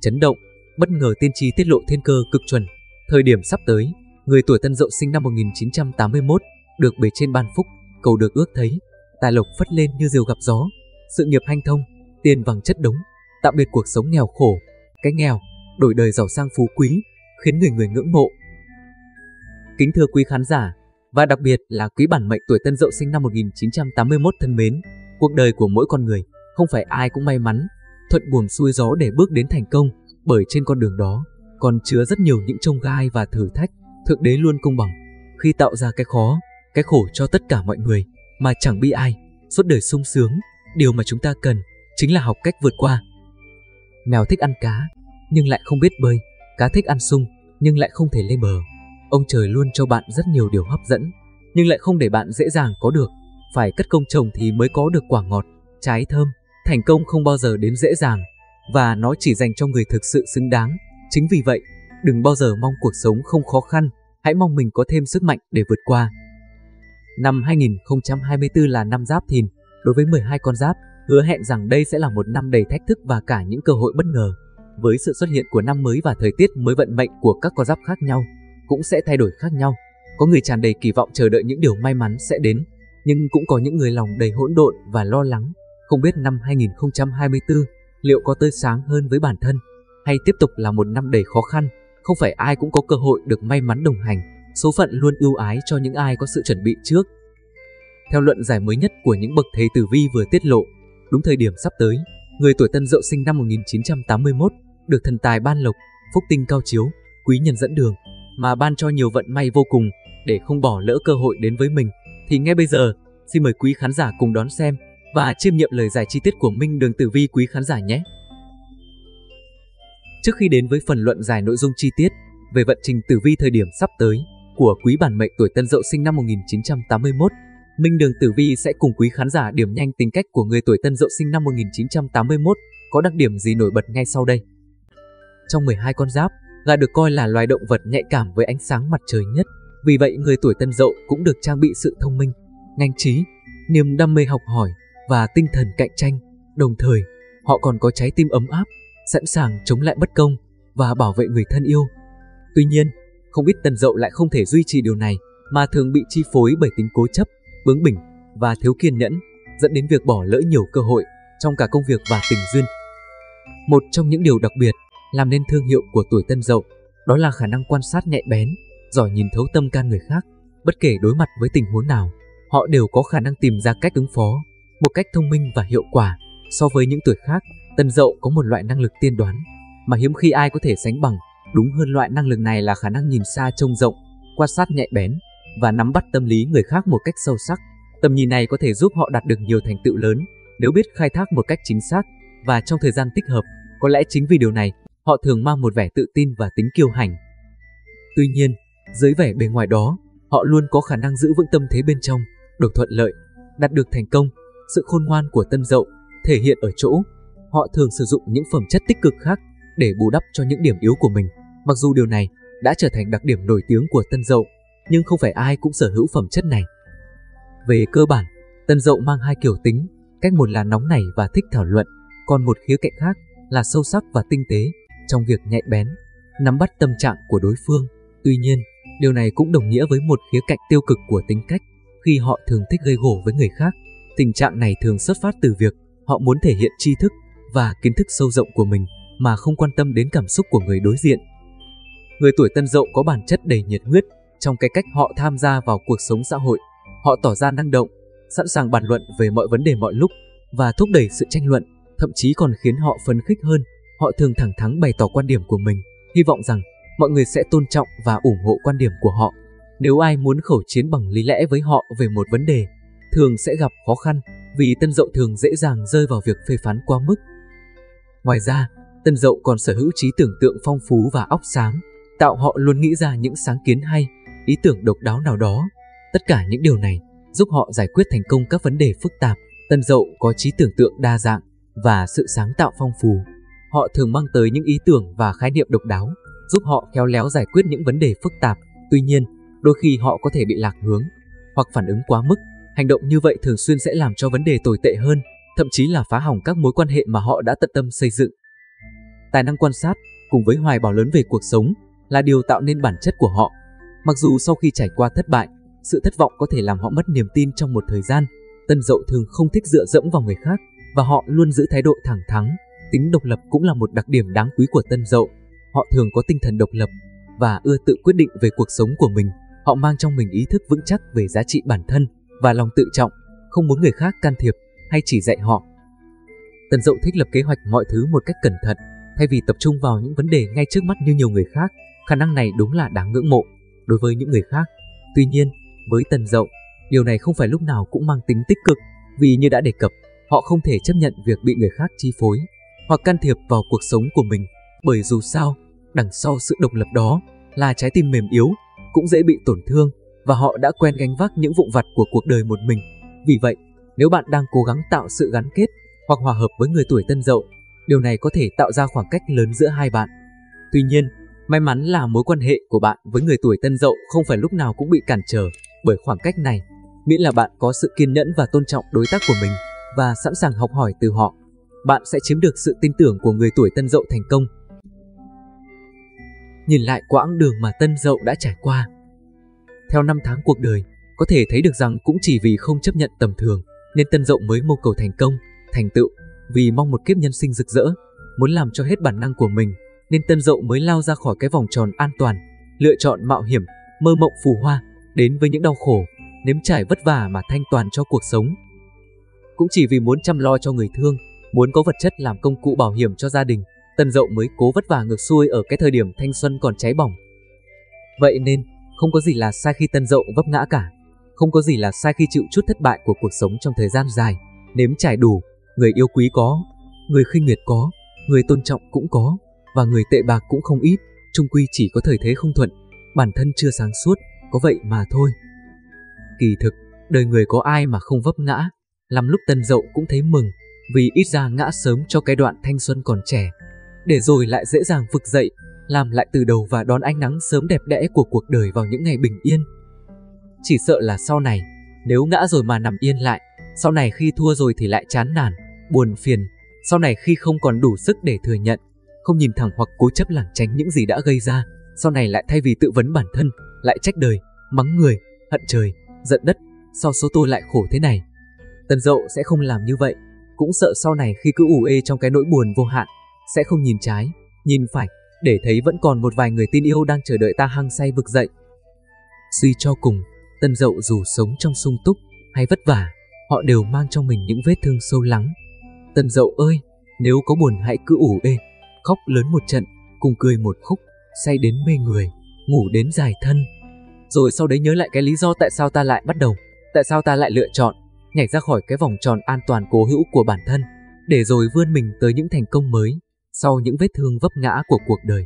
chấn động, bất ngờ tiên tri tiết lộ thiên cơ cực chuẩn. Thời điểm sắp tới, người tuổi Tân Dậu sinh năm 1981 được bề trên ban phúc, cầu được ước thấy, tài lộc phất lên như diều gặp gió, sự nghiệp hanh thông, tiền vàng chất đống, tạm biệt cuộc sống nghèo khổ, cái nghèo, đổi đời giàu sang phú quý, khiến người người ngưỡng mộ. Kính thưa quý khán giả, và đặc biệt là quý bản mệnh tuổi Tân Dậu sinh năm 1981 thân mến, cuộc đời của mỗi con người không phải ai cũng may mắn, thuận buồm xuôi gió để bước đến thành công, bởi trên con đường đó còn chứa rất nhiều những trông gai và thử thách, thượng đế luôn công bằng khi tạo ra cái khó, cái khổ cho tất cả mọi người mà chẳng bi ai, suốt đời sung sướng, điều mà chúng ta cần chính là học cách vượt qua. Mèo thích ăn cá, nhưng lại không biết bơi, cá thích ăn sung, nhưng lại không thể lên bờ. Ông trời luôn cho bạn rất nhiều điều hấp dẫn, nhưng lại không để bạn dễ dàng có được. Phải cất công trồng thì mới có được quả ngọt, trái thơm. Thành công không bao giờ đến dễ dàng, và nó chỉ dành cho người thực sự xứng đáng. Chính vì vậy, đừng bao giờ mong cuộc sống không khó khăn, hãy mong mình có thêm sức mạnh để vượt qua. Năm 2024 là năm giáp thìn, đối với 12 con giáp, hứa hẹn rằng đây sẽ là một năm đầy thách thức và cả những cơ hội bất ngờ. Với sự xuất hiện của năm mới và thời tiết mới vận mệnh của các con giáp khác nhau, cũng sẽ thay đổi khác nhau. Có người tràn đầy kỳ vọng chờ đợi những điều may mắn sẽ đến, nhưng cũng có những người lòng đầy hỗn độn và lo lắng, không biết năm 2024 liệu có tươi sáng hơn với bản thân, hay tiếp tục là một năm đầy khó khăn. Không phải ai cũng có cơ hội được may mắn đồng hành, số phận luôn ưu ái cho những ai có sự chuẩn bị trước. Theo luận giải mới nhất của những bậc thầy tử vi vừa tiết lộ, đúng thời điểm sắp tới, người tuổi Tân Dậu sinh năm 1981 được thần tài ban lộc, phúc tinh cao chiếu, quý nhân dẫn đường, mà ban cho nhiều vận may vô cùng để không bỏ lỡ cơ hội đến với mình. Thì ngay bây giờ, xin mời quý khán giả cùng đón xem và chiêm nghiệm lời giải chi tiết của Minh Đường Tử Vi quý khán giả nhé. Trước khi đến với phần luận giải nội dung chi tiết về vận trình tử vi thời điểm sắp tới của quý bản mệnh tuổi Tân Dậu sinh năm 1981, Minh Đường Tử Vi sẽ cùng quý khán giả điểm nhanh tính cách của người tuổi Tân Dậu sinh năm 1981 có đặc điểm gì nổi bật ngay sau đây. Trong 12 con giáp, gà được coi là loài động vật nhạy cảm với ánh sáng mặt trời nhất. Vì vậy, người tuổi Tân Dậu cũng được trang bị sự thông minh, nhanh trí, niềm đam mê học hỏi và tinh thần cạnh tranh. Đồng thời, họ còn có trái tim ấm áp, sẵn sàng chống lại bất công và bảo vệ người thân yêu. Tuy nhiên, không ít Tân Dậu lại không thể duy trì điều này mà thường bị chi phối bởi tính cố chấp, bướng bỉnh và thiếu kiên nhẫn, dẫn đến việc bỏ lỡ nhiều cơ hội trong cả công việc và tình duyên. Một trong những điều đặc biệt làm nên thương hiệu của tuổi Tân Dậu đó là khả năng quan sát nhạy bén, giỏi nhìn thấu tâm can người khác. Bất kể đối mặt với tình huống nào, họ đều có khả năng tìm ra cách ứng phó một cách thông minh và hiệu quả. So với những tuổi khác, Tân Dậu có một loại năng lực tiên đoán mà hiếm khi ai có thể sánh bằng. Đúng hơn loại năng lực này là khả năng nhìn xa trông rộng, quan sát nhạy bén và nắm bắt tâm lý người khác một cách sâu sắc. Tầm nhìn này có thể giúp họ đạt được nhiều thành tựu lớn nếu biết khai thác một cách chính xác và trong thời gian thích hợp. Có lẽ chính vì điều này, họ thường mang một vẻ tự tin và tính kiêu hành. Tuy nhiên, dưới vẻ bề ngoài đó, họ luôn có khả năng giữ vững tâm thế bên trong, được thuận lợi, đạt được thành công. Sự khôn ngoan của Tân Dậu thể hiện ở chỗ họ thường sử dụng những phẩm chất tích cực khác để bù đắp cho những điểm yếu của mình. Mặc dù điều này đã trở thành đặc điểm nổi tiếng của Tân Dậu, nhưng không phải ai cũng sở hữu phẩm chất này. Về cơ bản, Tân Dậu mang hai kiểu tính, cách một là nóng nảy và thích thảo luận, còn một khía cạnh khác là sâu sắc và tinh tế trong việc nhạy bén, nắm bắt tâm trạng của đối phương. Tuy nhiên, điều này cũng đồng nghĩa với một khía cạnh tiêu cực của tính cách khi họ thường thích gây gổ với người khác. Tình trạng này thường xuất phát từ việc họ muốn thể hiện tri thức và kiến thức sâu rộng của mình mà không quan tâm đến cảm xúc của người đối diện. Người tuổi Tân Dậu có bản chất đầy nhiệt huyết trong cái cách họ tham gia vào cuộc sống xã hội. Họ tỏ ra năng động, sẵn sàng bàn luận về mọi vấn đề mọi lúc và thúc đẩy sự tranh luận, thậm chí còn khiến họ phấn khích hơn. Họ thường thẳng thắn bày tỏ quan điểm của mình, hy vọng rằng mọi người sẽ tôn trọng và ủng hộ quan điểm của họ. Nếu ai muốn khẩu chiến bằng lý lẽ với họ về một vấn đề, thường sẽ gặp khó khăn vì tân dậu thường dễ dàng rơi vào việc phê phán quá mức. Ngoài ra, tân dậu còn sở hữu trí tưởng tượng phong phú và óc sáng, tạo họ luôn nghĩ ra những sáng kiến hay, ý tưởng độc đáo nào đó. Tất cả những điều này giúp họ giải quyết thành công các vấn đề phức tạp. Tân dậu có trí tưởng tượng đa dạng và sự sáng tạo phong phú. Họ thường mang tới những ý tưởng và khái niệm độc đáo, giúp họ khéo léo giải quyết những vấn đề phức tạp. Tuy nhiên, đôi khi họ có thể bị lạc hướng hoặc phản ứng quá mức. Hành động như vậy thường xuyên sẽ làm cho vấn đề tồi tệ hơn, thậm chí là phá hỏng các mối quan hệ mà họ đã tận tâm xây dựng. tài năng quan sát cùng với hoài bão lớn về cuộc sống là điều tạo nên bản chất của họ. Mặc dù sau khi trải qua thất bại, sự thất vọng có thể làm họ mất niềm tin trong một thời gian, Tân Dậu thường không thích dựa dẫm vào người khác và họ luôn giữ thái độ thẳng thắn. Tính độc lập cũng là một đặc điểm đáng quý của Tân Dậu. Họ thường có tinh thần độc lập và ưa tự quyết định về cuộc sống của mình. Họ mang trong mình ý thức vững chắc về giá trị bản thân và lòng tự trọng, không muốn người khác can thiệp hay chỉ dạy họ. Tần Dậu thích lập kế hoạch mọi thứ một cách cẩn thận, thay vì tập trung vào những vấn đề ngay trước mắt như nhiều người khác. Khả năng này đúng là đáng ngưỡng mộ đối với những người khác. Tuy nhiên, với Tần Dậu, điều này không phải lúc nào cũng mang tính tích cực, vì như đã đề cập, họ không thể chấp nhận việc bị người khác chi phối hoặc can thiệp vào cuộc sống của mình, bởi dù sao, đằng sau sự độc lập đó là trái tim mềm yếu, cũng dễ bị tổn thương và họ đã quen gánh vác những vụn vặt của cuộc đời một mình. Vì vậy, nếu bạn đang cố gắng tạo sự gắn kết hoặc hòa hợp với người tuổi tân dậu, điều này có thể tạo ra khoảng cách lớn giữa hai bạn. Tuy nhiên, may mắn là mối quan hệ của bạn với người tuổi tân dậu không phải lúc nào cũng bị cản trở bởi khoảng cách này, miễn là bạn có sự kiên nhẫn và tôn trọng đối tác của mình và sẵn sàng học hỏi từ họ, bạn sẽ chiếm được sự tin tưởng của người tuổi tân dậu thành công. Nhìn lại quãng đường mà tân dậu đã trải qua. Theo năm tháng cuộc đời, có thể thấy được rằng cũng chỉ vì không chấp nhận tầm thường nên tân dậu mới mưu cầu thành công, thành tựu, vì mong một kiếp nhân sinh rực rỡ, muốn làm cho hết bản năng của mình nên tân dậu mới lao ra khỏi cái vòng tròn an toàn, lựa chọn mạo hiểm, mơ mộng phù hoa, đến với những đau khổ, nếm trải vất vả mà thanh toàn cho cuộc sống. Cũng chỉ vì muốn chăm lo cho người thương, muốn có vật chất làm công cụ bảo hiểm cho gia đình, Tân Dậu mới cố vất vả ngược xuôi ở cái thời điểm thanh xuân còn cháy bỏng. Vậy nên, không có gì là sai khi Tân Dậu vấp ngã cả. Không có gì là sai khi chịu chút thất bại của cuộc sống trong thời gian dài, nếm trải đủ, người yêu quý có, người khinh miệt có, người tôn trọng cũng có, và người tệ bạc cũng không ít, chung quy chỉ có thời thế không thuận, bản thân chưa sáng suốt, có vậy mà thôi. Kỳ thực, đời người có ai mà không vấp ngã, làm lúc tân dậu cũng thấy mừng, vì ít ra ngã sớm cho cái đoạn thanh xuân còn trẻ, để rồi lại dễ dàng vực dậy, làm lại từ đầu và đón ánh nắng sớm đẹp đẽ của cuộc đời vào những ngày bình yên. Chỉ sợ là sau này, nếu ngã rồi mà nằm yên lại, sau này khi thua rồi thì lại chán nản, buồn phiền, sau này khi không còn đủ sức để thừa nhận, không nhìn thẳng hoặc cố chấp lảng tránh những gì đã gây ra, sau này lại thay vì tự vấn bản thân, lại trách đời, mắng người, hận trời, giận đất, sao số tôi lại khổ thế này. Tần dậu sẽ không làm như vậy, cũng sợ sau này khi cứ ủ ê trong cái nỗi buồn vô hạn, sẽ không nhìn trái, nhìn phải, để thấy vẫn còn một vài người tin yêu đang chờ đợi ta hăng say vực dậy. Suy cho cùng, tân dậu dù sống trong sung túc hay vất vả, họ đều mang trong mình những vết thương sâu lắng. Tân dậu ơi, nếu có buồn hãy cứ ủ ê, khóc lớn một trận, cùng cười một khúc, say đến mê người, ngủ đến dài thân. Rồi sau đấy nhớ lại cái lý do tại sao ta lại bắt đầu, tại sao ta lại lựa chọn, nhảy ra khỏi cái vòng tròn an toàn cố hữu của bản thân, để rồi vươn mình tới những thành công mới, sau những vết thương vấp ngã của cuộc đời.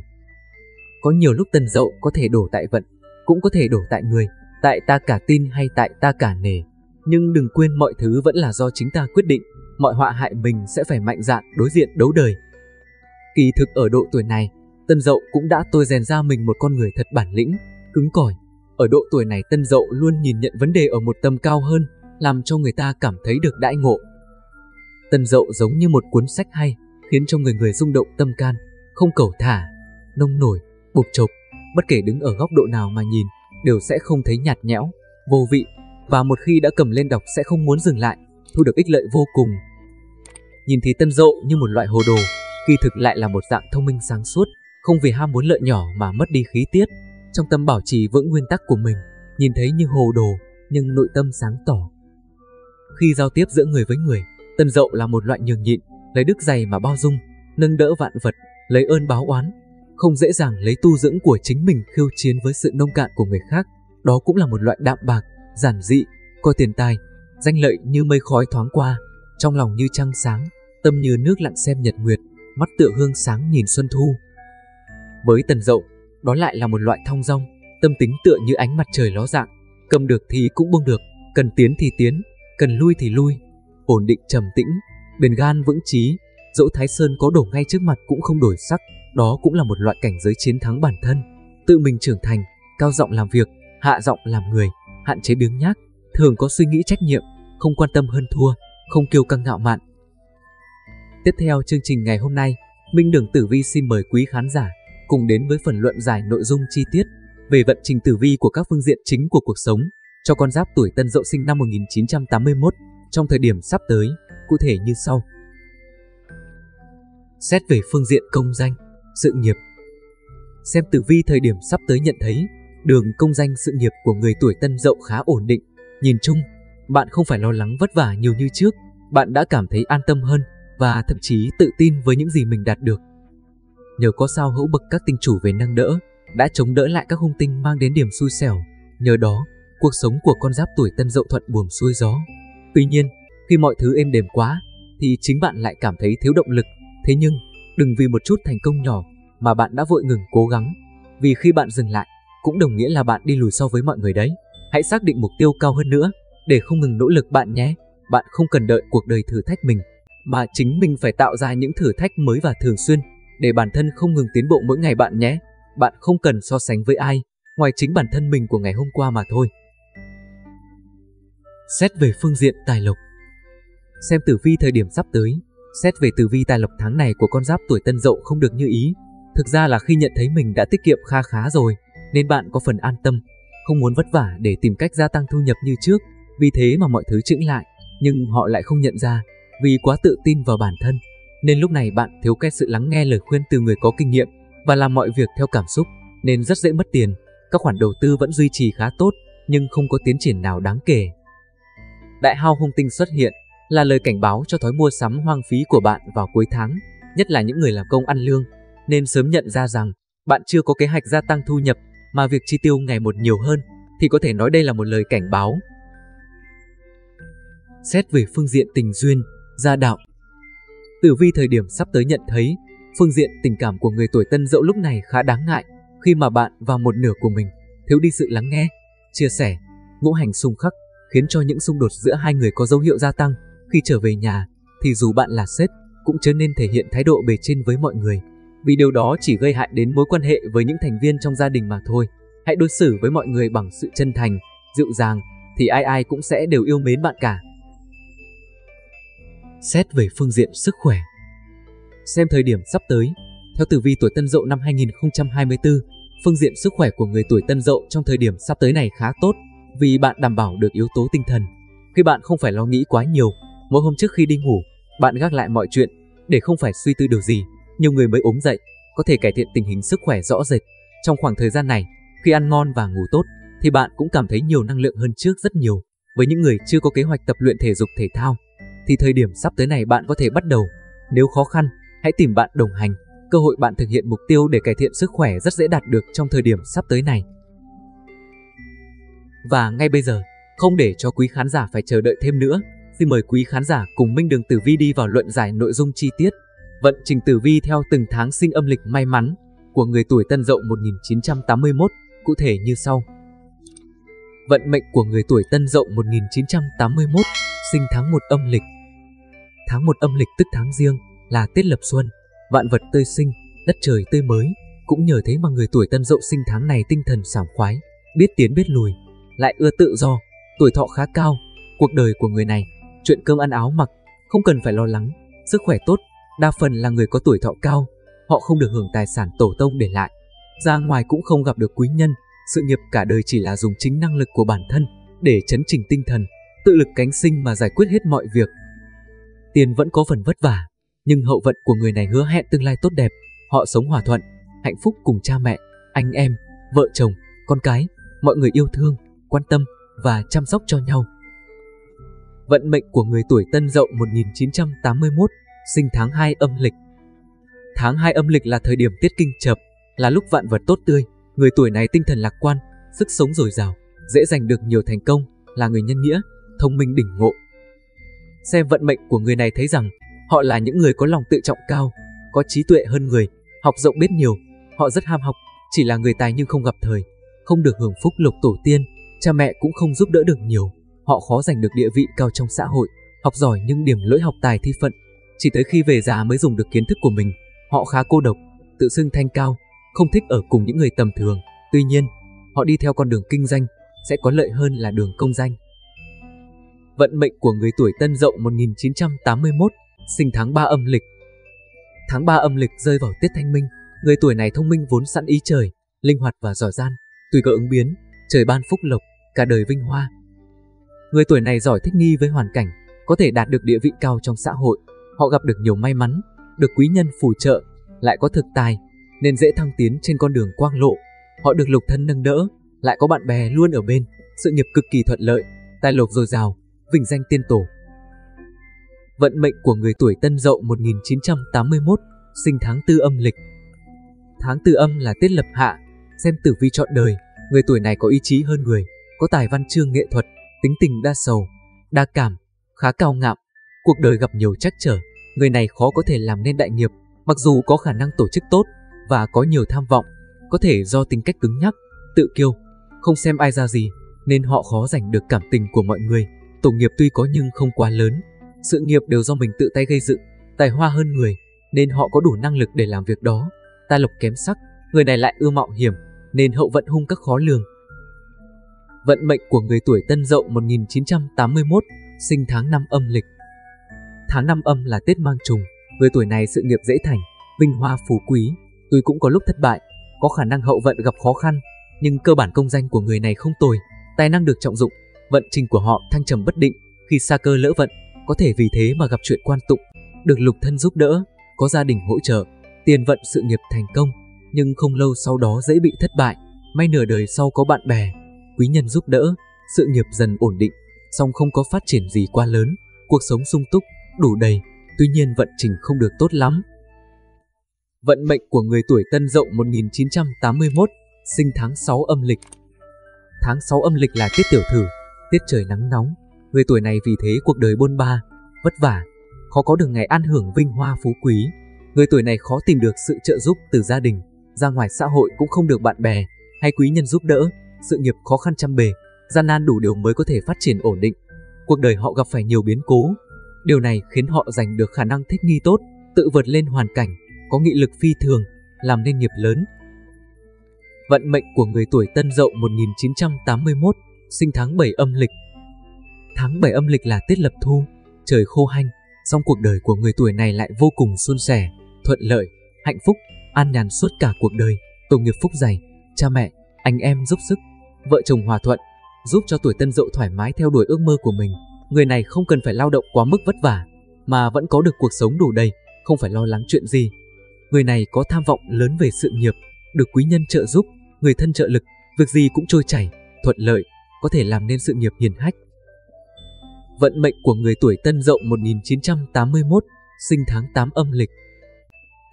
Có nhiều lúc tân dậu có thể đổ tại vận, cũng có thể đổ tại người, tại ta cả tin hay tại ta cả nề. Nhưng đừng quên mọi thứ vẫn là do chính ta quyết định, mọi họa hại mình sẽ phải mạnh dạn đối diện đấu đời. Kỳ thực ở độ tuổi này, Tân Dậu cũng đã tôi rèn ra mình một con người thật bản lĩnh, cứng cỏi. Ở độ tuổi này Tân Dậu luôn nhìn nhận vấn đề ở một tầm cao hơn, làm cho người ta cảm thấy được đãi ngộ. Tân Dậu giống như một cuốn sách hay, khiến cho người người rung động tâm can, không cầu thả, nông nổi, bục chộp, bất kể đứng ở góc độ nào mà nhìn, đều sẽ không thấy nhạt nhẽo, vô vị, và một khi đã cầm lên đọc sẽ không muốn dừng lại, thu được ích lợi vô cùng. Nhìn thì Tân Dậu như một loại hồ đồ, kỳ thực lại là một dạng thông minh sáng suốt, không vì ham muốn lợi nhỏ mà mất đi khí tiết, trong tâm bảo trì vững nguyên tắc của mình, nhìn thấy như hồ đồ, nhưng nội tâm sáng tỏ. Khi giao tiếp giữa người với người, Tân Dậu là một loại nhường nhịn, lấy đức dày mà bao dung, nâng đỡ vạn vật, lấy ơn báo oán, không dễ dàng lấy tu dưỡng của chính mình khiêu chiến với sự nông cạn của người khác. Đó cũng là một loại đạm bạc, giản dị, coi tiền tài, danh lợi như mây khói thoáng qua, trong lòng như trăng sáng, tâm như nước lặng xem nhật nguyệt, mắt tựa hương sáng nhìn xuân thu. Với tần dậu, đó lại là một loại thong dong, tâm tính tựa như ánh mặt trời ló dạng, cầm được thì cũng buông được, cần tiến thì tiến, cần lui thì lui, ổn định trầm tĩnh, bền gan vững chí, dẫu Thái Sơn có đổ ngay trước mặt cũng không đổi sắc, đó cũng là một loại cảnh giới chiến thắng bản thân, tự mình trưởng thành, cao giọng làm việc, hạ giọng làm người, hạn chế biếng nhác, thường có suy nghĩ trách nhiệm, không quan tâm hơn thua, không kiêu căng ngạo mạn. Tiếp theo chương trình ngày hôm nay, Minh Đường Tử Vi xin mời quý khán giả cùng đến với phần luận giải nội dung chi tiết về vận trình tử vi của các phương diện chính của cuộc sống cho con giáp tuổi Tân Dậu sinh năm 1981 trong thời điểm sắp tới, cụ thể như sau. Xét về phương diện công danh, sự nghiệp. Xem tử vi thời điểm sắp tới nhận thấy, đường công danh sự nghiệp của người tuổi Tân Dậu khá ổn định. Nhìn chung, bạn không phải lo lắng vất vả nhiều như trước, bạn đã cảm thấy an tâm hơn và thậm chí tự tin với những gì mình đạt được. Nhờ có sao hữu bậc các tinh chủ về năng đỡ, đã chống đỡ lại các hung tinh mang đến điểm xui xẻo. Nhờ đó, cuộc sống của con giáp tuổi Tân Dậu thuận buồm xuôi gió. Tuy nhiên, khi mọi thứ êm đềm quá, thì chính bạn lại cảm thấy thiếu động lực. Thế nhưng, đừng vì một chút thành công nhỏ mà bạn đã vội ngừng cố gắng. Vì khi bạn dừng lại, cũng đồng nghĩa là bạn đi lùi so với mọi người đấy. Hãy xác định mục tiêu cao hơn nữa, để không ngừng nỗ lực bạn nhé. Bạn không cần đợi cuộc đời thử thách mình, mà chính mình phải tạo ra những thử thách mới và thường xuyên, để bản thân không ngừng tiến bộ mỗi ngày bạn nhé. Bạn không cần so sánh với ai, ngoài chính bản thân mình của ngày hôm qua mà thôi. Xét về phương diện tài lộc Xem tử vi thời điểm sắp tới, xét về tử vi tài lộc tháng này của con giáp tuổi tân dậu không được như ý. Thực ra là khi nhận thấy mình đã tiết kiệm kha khá rồi, nên bạn có phần an tâm, không muốn vất vả để tìm cách gia tăng thu nhập như trước, vì thế mà mọi thứ chững lại, nhưng họ lại không nhận ra, vì quá tự tin vào bản thân. Nên lúc này bạn thiếu cái sự lắng nghe lời khuyên từ người có kinh nghiệm và làm mọi việc theo cảm xúc, nên rất dễ mất tiền. Các khoản đầu tư vẫn duy trì khá tốt, nhưng không có tiến triển nào đáng kể. Đại hao hung tinh xuất hiện là lời cảnh báo cho thói mua sắm hoang phí của bạn vào cuối tháng, nhất là những người làm công ăn lương, nên sớm nhận ra rằng bạn chưa có kế hoạch gia tăng thu nhập mà việc chi tiêu ngày một nhiều hơn thì có thể nói đây là một lời cảnh báo. Xét về phương diện tình duyên, gia đạo. Tử vi thời điểm sắp tới nhận thấy phương diện tình cảm của người tuổi tân dậu lúc này khá đáng ngại khi mà bạn và một nửa của mình thiếu đi sự lắng nghe, chia sẻ, ngũ hành xung khắc khiến cho những xung đột giữa hai người có dấu hiệu gia tăng. Khi trở về nhà thì dù bạn là sếp cũng chớ nên thể hiện thái độ bề trên với mọi người vì điều đó chỉ gây hại đến mối quan hệ với những thành viên trong gia đình mà thôi. Hãy đối xử với mọi người bằng sự chân thành, dịu dàng thì ai ai cũng sẽ đều yêu mến bạn cả. Xét về phương diện sức khỏe Xem thời điểm sắp tới, theo tử vi tuổi Tân Dậu năm 2024, phương diện sức khỏe của người tuổi Tân Dậu trong thời điểm sắp tới này khá tốt vì bạn đảm bảo được yếu tố tinh thần. Khi bạn không phải lo nghĩ quá nhiều, mỗi hôm trước khi đi ngủ, bạn gác lại mọi chuyện để không phải suy tư điều gì. Nhiều người mới ốm dậy có thể cải thiện tình hình sức khỏe rõ rệt. Trong khoảng thời gian này, khi ăn ngon và ngủ tốt thì bạn cũng cảm thấy nhiều năng lượng hơn trước rất nhiều. Với những người chưa có kế hoạch tập luyện thể dục thể thao thì thời điểm sắp tới này bạn có thể bắt đầu. Nếu khó khăn, hãy tìm bạn đồng hành. Cơ hội bạn thực hiện mục tiêu để cải thiện sức khỏe rất dễ đạt được trong thời điểm sắp tới này. Và ngay bây giờ, không để cho quý khán giả phải chờ đợi thêm nữa, thì mời quý khán giả cùng Minh Đường Tử Vi đi vào luận giải nội dung chi tiết. Vận trình tử vi theo từng tháng sinh âm lịch may mắn của người tuổi Tân Dậu 1981, cụ thể như sau. Vận mệnh của người tuổi Tân Dậu 1981, sinh tháng 1 âm lịch. Tháng 1 âm lịch tức tháng riêng, là Tết lập xuân, vạn vật tươi sinh, đất trời tươi mới. Cũng nhờ thế mà người tuổi Tân Dậu sinh tháng này tinh thần sảng khoái, biết tiến biết lùi, lại ưa tự do, tuổi thọ khá cao. Cuộc đời của người này, chuyện cơm ăn áo mặc, không cần phải lo lắng, sức khỏe tốt, đa phần là người có tuổi thọ cao, họ không được hưởng tài sản tổ tông để lại. Ra ngoài cũng không gặp được quý nhân, sự nghiệp cả đời chỉ là dùng chính năng lực của bản thân để chấn chỉnh tinh thần, tự lực cánh sinh mà giải quyết hết mọi việc. Tiền vẫn có phần vất vả, nhưng hậu vận của người này hứa hẹn tương lai tốt đẹp, họ sống hòa thuận, hạnh phúc cùng cha mẹ, anh em, vợ chồng, con cái, mọi người yêu thương, quan tâm và chăm sóc cho nhau. Vận mệnh của người tuổi Tân Dậu 1981, sinh tháng 2 âm lịch. Tháng 2 âm lịch là thời điểm tiết kinh chập, là lúc vạn vật tốt tươi, người tuổi này tinh thần lạc quan, sức sống dồi dào, dễ giành được nhiều thành công, là người nhân nghĩa, thông minh đỉnh ngộ. Xem vận mệnh của người này thấy rằng họ là những người có lòng tự trọng cao, có trí tuệ hơn người, học rộng biết nhiều, họ rất ham học, chỉ là người tài nhưng không gặp thời, không được hưởng phúc lộc tổ tiên, cha mẹ cũng không giúp đỡ được nhiều, họ khó giành được địa vị cao trong xã hội, học giỏi nhưng điểm lỗi học tài thi phận, chỉ tới khi về già mới dùng được kiến thức của mình, họ khá cô độc, tự xưng thanh cao, không thích ở cùng những người tầm thường, tuy nhiên, họ đi theo con đường kinh doanh sẽ có lợi hơn là đường công danh. Vận mệnh của người tuổi Tân Dậu 1981, sinh tháng 3 âm lịch. Tháng 3 âm lịch rơi vào tiết thanh minh, người tuổi này thông minh vốn sẵn ý trời, linh hoạt và giỏi gian, tùy cơ ứng biến, trời ban phúc lộc, cả đời vinh hoa. Người tuổi này giỏi thích nghi với hoàn cảnh, có thể đạt được địa vị cao trong xã hội, họ gặp được nhiều may mắn, được quý nhân phù trợ, lại có thực tài, nên dễ thăng tiến trên con đường quang lộ. Họ được lục thân nâng đỡ, lại có bạn bè luôn ở bên, sự nghiệp cực kỳ thuận lợi, tài lộc dồi dào, vinh danh tiên tổ. Vận mệnh của người tuổi Tân Dậu 1981, sinh tháng tư âm lịch. Tháng tư âm là tiết lập hạ, xem tử vi chọn đời, người tuổi này có ý chí hơn người, có tài văn chương nghệ thuật, tính tình đa sầu, đa cảm, khá cao ngạo, cuộc đời gặp nhiều trắc trở, người này khó có thể làm nên đại nghiệp, mặc dù có khả năng tổ chức tốt và có nhiều tham vọng, có thể do tính cách cứng nhắc, tự kiêu, không xem ai ra gì, nên họ khó giành được cảm tình của mọi người. Tổ nghiệp tuy có nhưng không quá lớn, sự nghiệp đều do mình tự tay gây dựng, tài hoa hơn người, nên họ có đủ năng lực để làm việc đó. Ta lộc kém sắc, người này lại ưa mạo hiểm, nên hậu vận hung các khó lường. Vận mệnh của người tuổi Tân Dậu 1981, sinh tháng năm âm lịch. Tháng năm âm là Tết mang trùng, người tuổi này sự nghiệp dễ thành, vinh hoa phú quý, tuy cũng có lúc thất bại, có khả năng hậu vận gặp khó khăn, nhưng cơ bản công danh của người này không tồi, tài năng được trọng dụng, vận trình của họ thăng trầm bất định, khi xa cơ lỡ vận, có thể vì thế mà gặp chuyện quan tụng, được lục thân giúp đỡ, có gia đình hỗ trợ, tiền vận sự nghiệp thành công, nhưng không lâu sau đó dễ bị thất bại, may nửa đời sau có bạn bè, quý nhân giúp đỡ, sự nghiệp dần ổn định, song không có phát triển gì quá lớn, cuộc sống sung túc, đủ đầy, tuy nhiên vận trình không được tốt lắm. Vận mệnh của người tuổi Tân Dậu 1981, sinh tháng 6 âm lịch. Tháng 6 âm lịch là tiết tiểu thử, tiết trời nắng nóng, người tuổi này vì thế cuộc đời bôn ba, vất vả, khó có được ngày an hưởng vinh hoa phú quý. Người tuổi này khó tìm được sự trợ giúp từ gia đình, ra ngoài xã hội cũng không được bạn bè hay quý nhân giúp đỡ, sự nghiệp khó khăn trăm bề, gian nan đủ điều mới có thể phát triển ổn định. Cuộc đời họ gặp phải nhiều biến cố. Điều này khiến họ giành được khả năng thích nghi tốt, tự vượt lên hoàn cảnh, có nghị lực phi thường, làm nên nghiệp lớn. Vận mệnh của người tuổi Tân Dậu 1981, sinh tháng 7 âm lịch. Tháng 7 âm lịch là Tết Lập Thu, trời khô hanh, song cuộc đời của người tuổi này lại vô cùng suôn sẻ, thuận lợi, hạnh phúc, an nhàn suốt cả cuộc đời, tổ nghiệp phúc dày, cha mẹ, anh em giúp sức, vợ chồng hòa thuận, giúp cho tuổi tân dậu thoải mái theo đuổi ước mơ của mình. Người này không cần phải lao động quá mức vất vả, mà vẫn có được cuộc sống đủ đầy, không phải lo lắng chuyện gì. Người này có tham vọng lớn về sự nghiệp, được quý nhân trợ giúp, người thân trợ lực, việc gì cũng trôi chảy, thuận lợi, có thể làm nên sự nghiệp hiền hách. Vận mệnh của người tuổi Tân Dậu 1981, sinh tháng 8 âm lịch.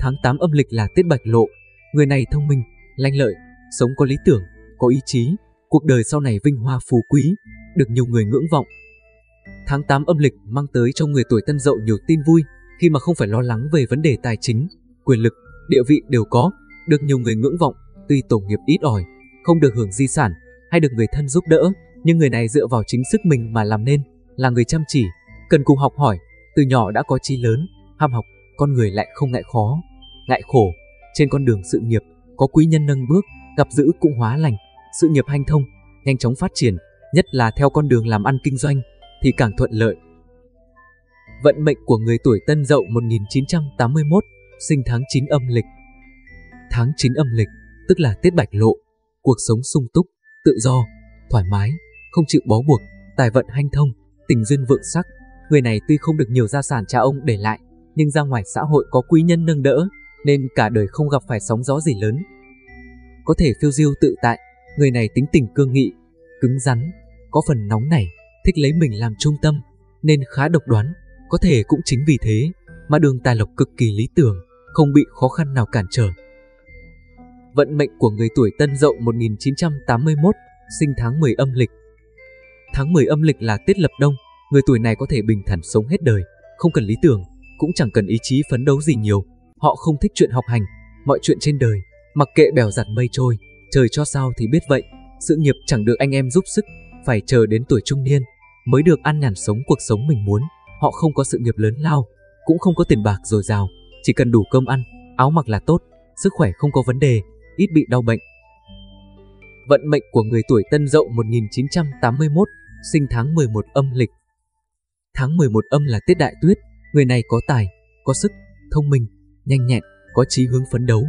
Tháng 8 âm lịch là Tết Bạch Lộ, người này thông minh, lanh lợi, sống có lý tưởng, có ý chí, cuộc đời sau này vinh hoa phú quý, được nhiều người ngưỡng vọng. Tháng 8 âm lịch mang tới cho người tuổi Tân Dậu nhiều tin vui khi mà không phải lo lắng về vấn đề tài chính, quyền lực, địa vị đều có, được nhiều người ngưỡng vọng, tuy tổ nghiệp ít ỏi, không được hưởng di sản hay được người thân giúp đỡ, nhưng người này dựa vào chính sức mình mà làm nên, là người chăm chỉ, cần cùng học hỏi, từ nhỏ đã có chi lớn, ham học, con người lại không ngại khó, ngại khổ. Trên con đường sự nghiệp, có quý nhân nâng bước, gặp dữ cũng hóa lành, sự nghiệp hanh thông, nhanh chóng phát triển, nhất là theo con đường làm ăn kinh doanh, thì càng thuận lợi. Vận mệnh của người tuổi Tân Dậu 1981, sinh tháng 9 âm lịch. Tháng 9 âm lịch, tức là Tết Bạch Lộ, cuộc sống sung túc, tự do, thoải mái, không chịu bó buộc, tài vận hanh thông, tình duyên vượng sắc. Người này tuy không được nhiều gia sản cha ông để lại, nhưng ra ngoài xã hội có quý nhân nâng đỡ, nên cả đời không gặp phải sóng gió gì lớn. Có thể phiêu diêu tự tại, người này tính tình cương nghị, cứng rắn, có phần nóng nảy, thích lấy mình làm trung tâm, nên khá độc đoán. Có thể cũng chính vì thế mà đường tài lộc cực kỳ lý tưởng, không bị khó khăn nào cản trở. Vận mệnh của người tuổi Tân Dậu 1981, sinh tháng 10 âm lịch. Tháng 10 âm lịch là Tết Lập Đông, người tuổi này có thể bình thản sống hết đời, không cần lý tưởng, cũng chẳng cần ý chí phấn đấu gì nhiều. Họ không thích chuyện học hành, mọi chuyện trên đời, mặc kệ bèo giặt mây trôi, trời cho sao thì biết vậy. Sự nghiệp chẳng được anh em giúp sức, phải chờ đến tuổi trung niên mới được ăn nhàn sống cuộc sống mình muốn. Họ không có sự nghiệp lớn lao, cũng không có tiền bạc dồi dào, chỉ cần đủ cơm ăn, áo mặc là tốt, sức khỏe không có vấn đề, ít bị đau bệnh. Vận mệnh của người tuổi Tân Dậu 1981, sinh tháng 11 âm lịch. Tháng 11 âm là Tết Đại Tuyết, người này có tài, có sức, thông minh, nhanh nhẹn, có chí hướng phấn đấu,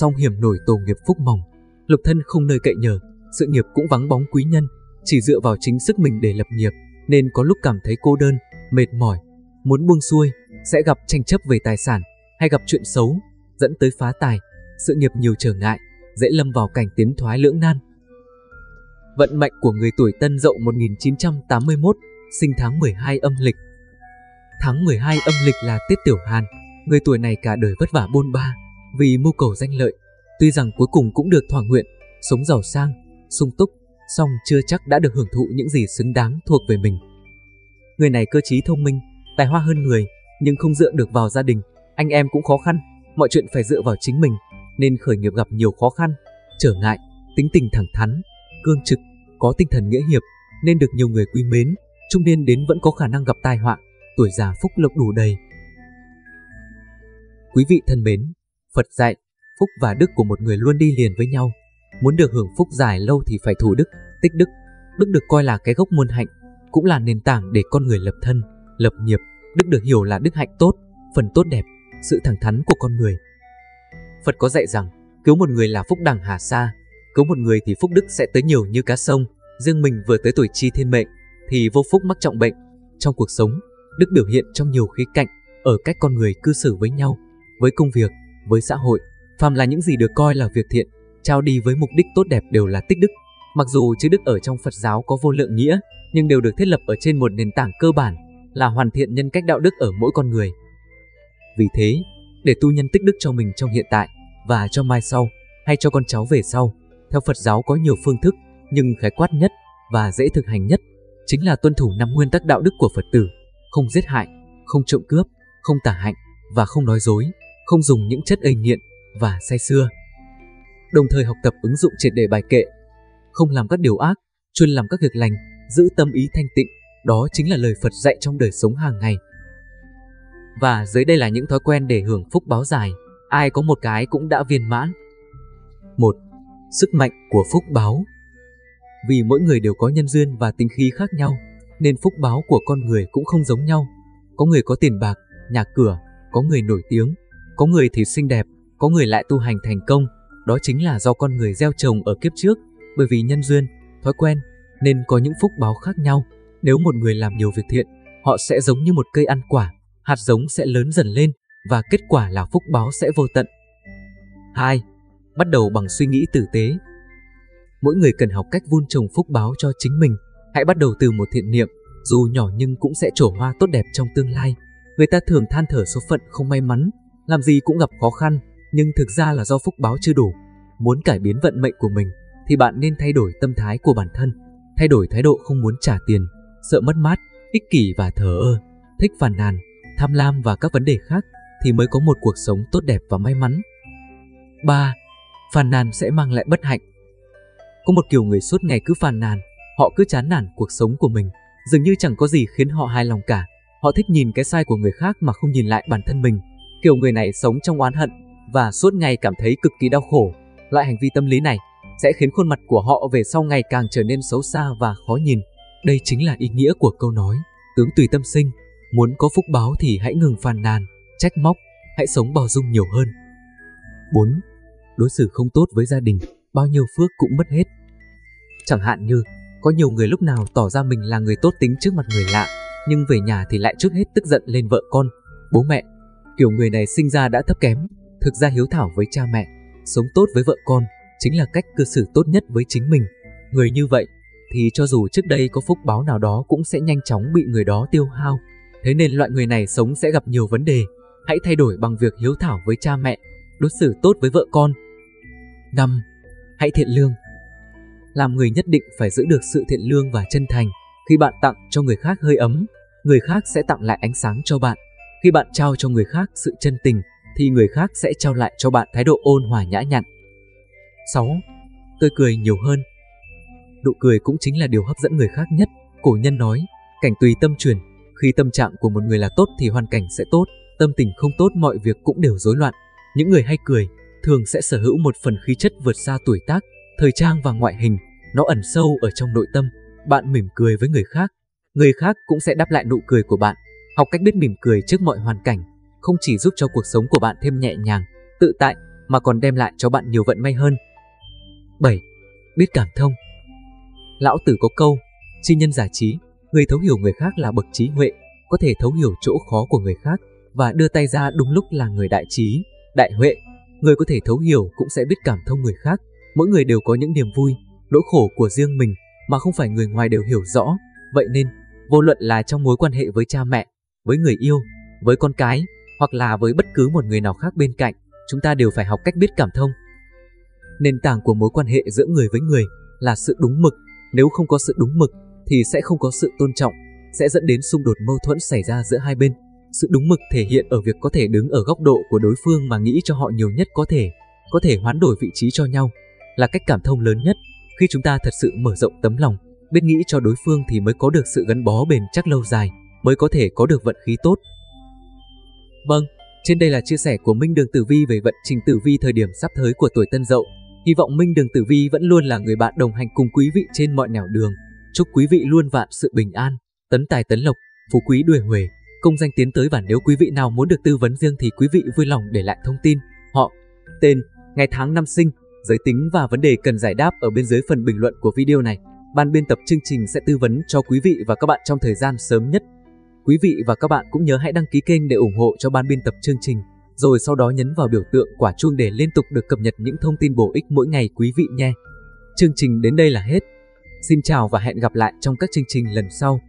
song hiểm nổi tổ nghiệp phúc mỏng. Lục thân không nơi cậy nhờ, sự nghiệp cũng vắng bóng quý nhân, chỉ dựa vào chính sức mình để lập nghiệp, nên có lúc cảm thấy cô đơn, mệt mỏi, muốn buông xuôi, sẽ gặp tranh chấp về tài sản hay gặp chuyện xấu, dẫn tới phá tài, sự nghiệp nhiều trở ngại, dễ lâm vào cảnh tiến thoái lưỡng nan. Vận mệnh của người tuổi Tân Dậu 1981, sinh tháng 12 âm lịch. Tháng 12 âm lịch là Tết Tiểu Hàn, người tuổi này cả đời vất vả bôn ba vì mưu cầu danh lợi, tuy rằng cuối cùng cũng được thỏa nguyện, sống giàu sang, sung túc, song chưa chắc đã được hưởng thụ những gì xứng đáng thuộc về mình. Người này cơ trí thông minh, tài hoa hơn người, nhưng không dựa được vào gia đình, anh em cũng khó khăn, mọi chuyện phải dựa vào chính mình, nên khởi nghiệp gặp nhiều khó khăn, trở ngại, tính tình thẳng thắn, cương trực, có tinh thần nghĩa hiệp, nên được nhiều người quý mến, trung niên đến vẫn có khả năng gặp tai họa, tuổi già phúc lộc đủ đầy. Quý vị thân mến, Phật dạy, phúc và đức của một người luôn đi liền với nhau. Muốn được hưởng phúc dài lâu thì phải thủ đức, tích đức. Đức được coi là cái gốc muôn hạnh, cũng là nền tảng để con người lập thân, lập nghiệp. Đức được hiểu là đức hạnh tốt, phần tốt đẹp, sự thẳng thắn của con người. Phật có dạy rằng, cứu một người là phúc đẳng hà sa, cứu một người thì phúc đức sẽ tới nhiều như cá sông, riêng mình vừa tới tuổi chi thiên mệnh thì vô phúc mắc trọng bệnh. Trong cuộc sống, đức biểu hiện trong nhiều khía cạnh, ở cách con người cư xử với nhau, với công việc, với xã hội, phàm là những gì được coi là việc thiện, trao đi với mục đích tốt đẹp đều là tích đức. Mặc dù chữ đức ở trong Phật giáo có vô lượng nghĩa, nhưng đều được thiết lập ở trên một nền tảng cơ bản là hoàn thiện nhân cách đạo đức ở mỗi con người. Vì thế, để tu nhân tích đức cho mình trong hiện tại và cho mai sau hay cho con cháu về sau, theo Phật giáo có nhiều phương thức, nhưng khái quát nhất và dễ thực hành nhất chính là tuân thủ năm nguyên tắc đạo đức của Phật tử, không giết hại, không trộm cướp, không tả hạnh và không nói dối, không dùng những chất gây nghiện và say xưa. Đồng thời học tập ứng dụng triệt để bài kệ, không làm các điều ác, chuyên làm các việc lành, giữ tâm ý thanh tịnh, đó chính là lời Phật dạy trong đời sống hàng ngày. Và dưới đây là những thói quen để hưởng phúc báo dài, ai có một cái cũng đã viên mãn. 1. Sức mạnh của phúc báo Vì mỗi người đều có nhân duyên và tính khí khác nhau, nên phúc báo của con người cũng không giống nhau. Có người có tiền bạc, nhà cửa, có người nổi tiếng, có người thì xinh đẹp, có người lại tu hành thành công, đó chính là do con người gieo trồng ở kiếp trước, bởi vì nhân duyên, thói quen, nên có những phúc báo khác nhau. Nếu một người làm nhiều việc thiện, họ sẽ giống như một cây ăn quả, hạt giống sẽ lớn dần lên và kết quả là phúc báo sẽ vô tận. 2. Bắt đầu bằng suy nghĩ tử tế. Mỗi người cần học cách vun trồng phúc báo cho chính mình. Hãy bắt đầu từ một thiện niệm, dù nhỏ nhưng cũng sẽ trổ hoa tốt đẹp trong tương lai. Người ta thường than thở số phận không may mắn, làm gì cũng gặp khó khăn, nhưng thực ra là do phúc báo chưa đủ. Muốn cải biến vận mệnh của mình thì bạn nên thay đổi tâm thái của bản thân, thay đổi thái độ không muốn trả tiền, sợ mất mát, ích kỷ và thờ ơ, thích phàn nàn, tham lam và các vấn đề khác thì mới có một cuộc sống tốt đẹp và may mắn. 3. Phàn nàn sẽ mang lại bất hạnh. Có một kiểu người suốt ngày cứ phàn nàn, họ cứ chán nản cuộc sống của mình, dường như chẳng có gì khiến họ hài lòng cả. Họ thích nhìn cái sai của người khác mà không nhìn lại bản thân mình. Kiểu người này sống trong oán hận và suốt ngày cảm thấy cực kỳ đau khổ. Loại hành vi tâm lý này sẽ khiến khuôn mặt của họ về sau ngày càng trở nên xấu xa và khó nhìn. Đây chính là ý nghĩa của câu nói, tướng tùy tâm sinh, muốn có phúc báo thì hãy ngừng phàn nàn, trách móc, hãy sống bao dung nhiều hơn. 4. Đối xử không tốt với gia đình, bao nhiêu phước cũng mất hết. Chẳng hạn như, có nhiều người lúc nào tỏ ra mình là người tốt tính trước mặt người lạ, nhưng về nhà thì lại trước hết tức giận lên vợ con, bố mẹ. Kiểu người này sinh ra đã thấp kém, thực ra hiếu thảo với cha mẹ, sống tốt với vợ con chính là cách cư xử tốt nhất với chính mình. Người như vậy thì cho dù trước đây có phúc báo nào đó cũng sẽ nhanh chóng bị người đó tiêu hao. Thế nên loại người này sống sẽ gặp nhiều vấn đề. Hãy thay đổi bằng việc hiếu thảo với cha mẹ, đối xử tốt với vợ con. 5. Hãy thiện lương. Làm người nhất định phải giữ được sự thiện lương và chân thành. Khi bạn tặng cho người khác hơi ấm, người khác sẽ tặng lại ánh sáng cho bạn. Khi bạn trao cho người khác sự chân tình, thì người khác sẽ trao lại cho bạn thái độ ôn hòa nhã nhặn. 6. Tươi cười nhiều hơn. Nụ cười cũng chính là điều hấp dẫn người khác nhất. Cổ nhân nói, cảnh tùy tâm truyền. Khi tâm trạng của một người là tốt thì hoàn cảnh sẽ tốt, tâm tình không tốt mọi việc cũng đều rối loạn. Những người hay cười thường sẽ sở hữu một phần khí chất vượt xa tuổi tác, thời trang và ngoại hình. Nó ẩn sâu ở trong nội tâm. Bạn mỉm cười với người khác, người khác cũng sẽ đáp lại nụ cười của bạn. Học cách biết mỉm cười trước mọi hoàn cảnh, không chỉ giúp cho cuộc sống của bạn thêm nhẹ nhàng, tự tại mà còn đem lại cho bạn nhiều vận may hơn. 7. Biết cảm thông Lão Tử có câu, chi nhân giải trí, người thấu hiểu người khác là bậc trí huệ, có thể thấu hiểu chỗ khó của người khác và đưa tay ra đúng lúc là người đại trí, đại huệ. Người có thể thấu hiểu cũng sẽ biết cảm thông người khác, mỗi người đều có những niềm vui, nỗi khổ của riêng mình mà không phải người ngoài đều hiểu rõ. Vậy nên, vô luận là trong mối quan hệ với cha mẹ, với người yêu, với con cái hoặc là với bất cứ một người nào khác bên cạnh, chúng ta đều phải học cách biết cảm thông. Nền tảng của mối quan hệ giữa người với người là sự đúng mực, nếu không có sự đúng mực thì sẽ không có sự tôn trọng, sẽ dẫn đến xung đột mâu thuẫn xảy ra giữa hai bên. Sự đúng mực thể hiện ở việc có thể đứng ở góc độ của đối phương mà nghĩ cho họ nhiều nhất có thể, có thể hoán đổi vị trí cho nhau, là cách cảm thông lớn nhất. Khi chúng ta thật sự mở rộng tấm lòng, biết nghĩ cho đối phương thì mới có được sự gắn bó bền chắc lâu dài, mới có thể có được vận khí tốt. Vâng, trên đây là chia sẻ của Minh Đường Tử Vi về vận trình tử vi thời điểm sắp tới của tuổi Tân Dậu. Hy vọng Minh Đường Tử Vi vẫn luôn là người bạn đồng hành cùng quý vị trên mọi nẻo đường. Chúc quý vị luôn vạn sự bình an, tấn tài tấn lộc, phú quý đuổi huề, công danh tiến tới và nếu quý vị nào muốn được tư vấn riêng thì quý vị vui lòng để lại thông tin, họ, tên, ngày tháng năm sinh, giới tính và vấn đề cần giải đáp ở bên dưới phần bình luận của video này. Ban biên tập chương trình sẽ tư vấn cho quý vị và các bạn trong thời gian sớm nhất. Quý vị và các bạn cũng nhớ hãy đăng ký kênh để ủng hộ cho ban biên tập chương trình, rồi sau đó nhấn vào biểu tượng quả chuông để liên tục được cập nhật những thông tin bổ ích mỗi ngày quý vị nhé. Chương trình đến đây là hết. Xin chào và hẹn gặp lại trong các chương trình lần sau.